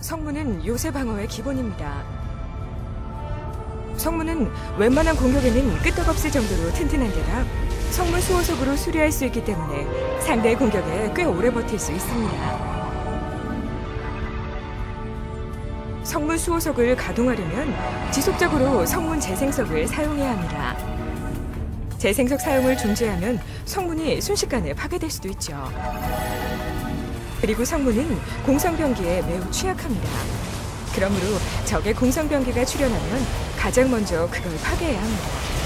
성문은 요새 방어의 기본입니다. 성문은 웬만한 공격에는 끄떡없을 정도로 튼튼한 데다 성문 수호석으로 수리할 수 있기 때문에 상대의 공격에 꽤 오래 버틸 수 있습니다. 성문 수호석을 가동하려면 지속적으로 성문 재생석을 사용해야 합니다. 재생석 사용을 중지하면 성문이 순식간에 파괴될 수도 있죠. 그리고 성문은 공성병기에 매우 취약합니다. 그러므로 적의 공성병기가 출현하면 가장 먼저 그걸 파괴해야 합니다.